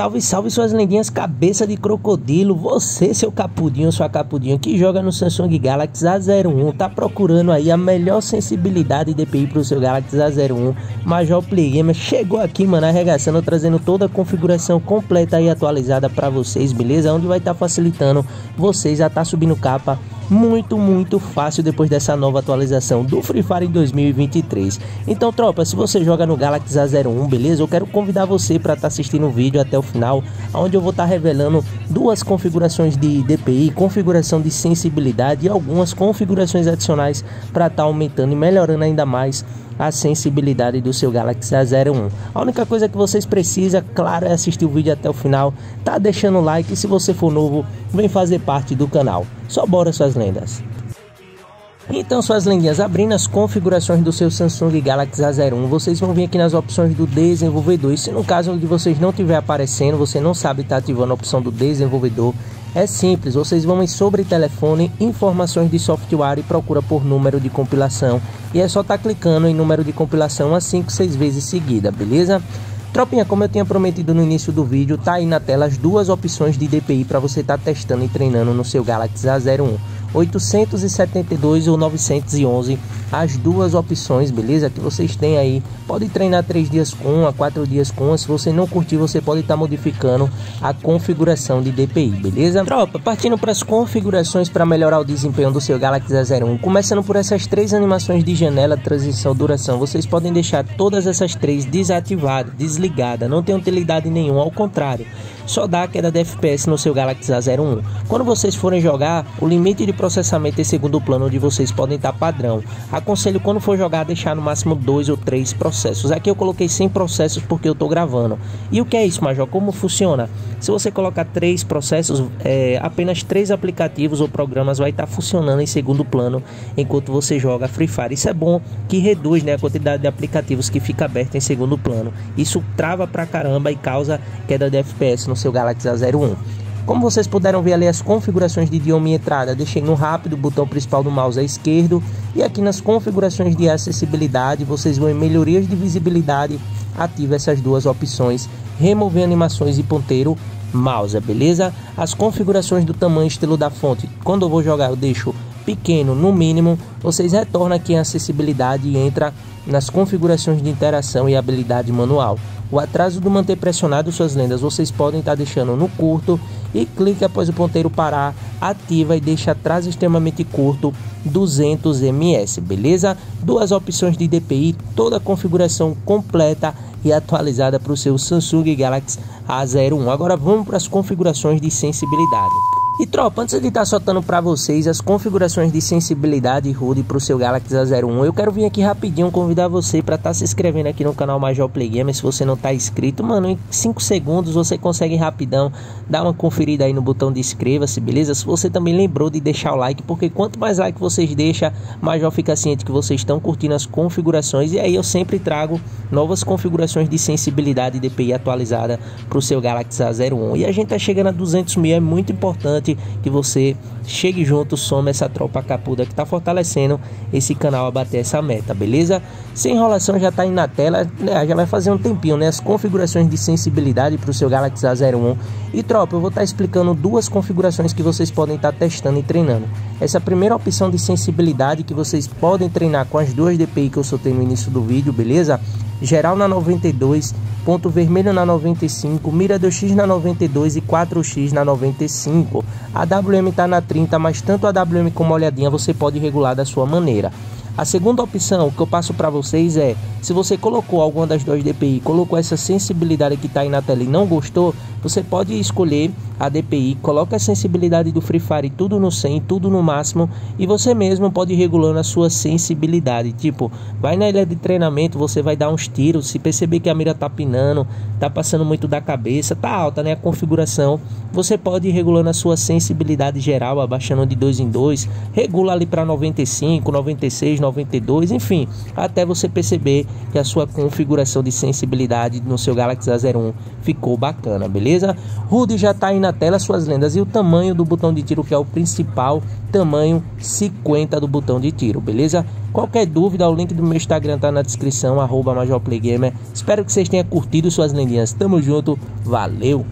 Salve, salve suas lendinhas cabeça de crocodilo. Você, seu capudinho, sua capudinha que joga no Samsung Galaxy A01, tá procurando aí a melhor sensibilidade de DPI pro seu Galaxy A01. Major Play Gamer chegou aqui, mano, arregaçando, trazendo toda a configuração completa e atualizada para vocês, beleza? Onde vai estar tá facilitando vocês a tá subindo capa muito, muito fácil depois dessa nova atualização do Free Fire em 2023. Então, tropa, se você joga no Galaxy A01, beleza? Eu quero convidar você para estar tá assistindo o vídeo até o final, onde eu vou estar tá revelando duas configurações de DPI, configuração de sensibilidade e algumas configurações adicionais para estar tá aumentando e melhorando ainda mais a sensibilidade do seu Galaxy A01. A única coisa que vocês precisam, claro, é assistir o vídeo até o final, tá deixando o like e se você for novo, vem fazer parte do canal. Só bora suas lendas. Então, suas lendinhas, abrindo as configurações do seu Samsung Galaxy A01, vocês vão vir aqui nas opções do desenvolvedor. E se no caso de vocês não estiver aparecendo, você não sabe estar tá ativando a opção do desenvolvedor, é simples, vocês vão em sobre telefone, informações de software e procura por número de compilação. E é só estar tá clicando em número de compilação a 5, 6 vezes seguida, beleza? Tropinha, como eu tinha prometido no início do vídeo, tá aí na tela as duas opções de DPI para você estar tá testando e treinando no seu Galaxy A01. 872 ou 911, as duas opções, beleza? Que vocês têm aí. Pode treinar 3 dias com uma, 4 dias com. Se você não curtir, você pode estar tá modificando a configuração de DPI, beleza? Tropa, partindo para as configurações para melhorar o desempenho do seu Galaxy A01, começando por essas três animações de janela, transição, duração, vocês podem deixar todas essas três desativadas, desligadas, não tem utilidade nenhuma, ao contrário só dá queda de FPS no seu Galaxy A01. Quando vocês forem jogar, o limite de processamento em segundo plano de vocês podem estar padrão. Aconselho quando for jogar deixar no máximo dois ou três processos. Aqui eu coloquei 100 processos porque eu estou gravando. E o que é isso, Major? Como funciona? Se você colocar três processos, é, apenas três aplicativos ou programas vai estar funcionando em segundo plano enquanto você joga Free Fire. Isso é bom que reduz né, a quantidade de aplicativos que fica aberta em segundo plano. Isso trava pra caramba e causa queda de FPS no seu Galaxy A01. Como vocês puderam ver ali as configurações de idioma e entrada, deixei no rápido o botão principal do mouse à esquerdo e aqui nas configurações de acessibilidade vocês vão em melhorias de visibilidade, ativa essas duas opções, remover animações e ponteiro mouse, beleza? As configurações do tamanho estilo da fonte, quando eu vou jogar eu deixo pequeno no mínimo, vocês retornam aqui em acessibilidade e entra nas configurações de interação e habilidade manual. O atraso do manter pressionado suas lendas vocês podem estar deixando no curto e clique após o ponteiro parar, ativa e deixa atraso extremamente curto 200 ms, beleza? Duas opções de DPI, toda a configuração completa e atualizada para o seu Samsung Galaxy A01. Agora vamos para as configurações de sensibilidade. E tropa, antes de estar soltando para vocês as configurações de sensibilidade RUD para o seu Galaxy A01, eu quero vir aqui rapidinho convidar você para estar tá se inscrevendo aqui no canal Major Play Gamer. Se você não está inscrito, mano, em 5 segundos você consegue rapidão dar uma conferida aí no botão de inscreva-se, beleza? Se você também lembrou de deixar o like, porque quanto mais like vocês deixam, Major fica ciente que vocês estão curtindo as configurações. E aí eu sempre trago novas configurações de sensibilidade DPI atualizada para o seu Galaxy A01. E a gente tá chegando a 200 mil, é muito importante importante que você chegue junto, some essa tropa capuda que está fortalecendo esse canal a bater essa meta, beleza? Sem enrolação já está aí na tela, né? já vai fazer um tempinho, né? As configurações de sensibilidade para o seu Galaxy A01. E tropa, eu vou estar tá explicando duas configurações que vocês podem estar tá testando e treinando. Essa primeira opção de sensibilidade que vocês podem treinar com as duas DPI que eu soltei no início do vídeo, beleza? Geral na 92 ponto vermelho na 95, mira 2x na 92 e 4x na 95. A WM está na 30, mas tanto a WM como a olhadinha você pode regular da sua maneira. A segunda opção que eu passo para vocês é, se você colocou alguma das duas DPI, colocou essa sensibilidade que está aí na tela e não gostou, você pode escolher a DPI, coloca a sensibilidade do Free Fire tudo no 100, tudo no máximo e você mesmo pode ir regulando a sua sensibilidade. Tipo, vai na ilha de treinamento, você vai dar uns tiros, se perceber que a mira tá pinando, tá passando muito da cabeça, tá alta, né, a configuração, você pode ir regulando a sua sensibilidade geral, abaixando de 2 em 2, regula ali para 95, 96, 92, enfim, até você perceber que a sua configuração de sensibilidade no seu Galaxy A01 ficou bacana, beleza? Rude já está aí na tela suas lendas e o tamanho do botão de tiro que é o principal tamanho 50 do botão de tiro, beleza? Qualquer dúvida, o link do meu Instagram tá na descrição, arroba. Espero que vocês tenham curtido suas lendinhas. Tamo junto, valeu!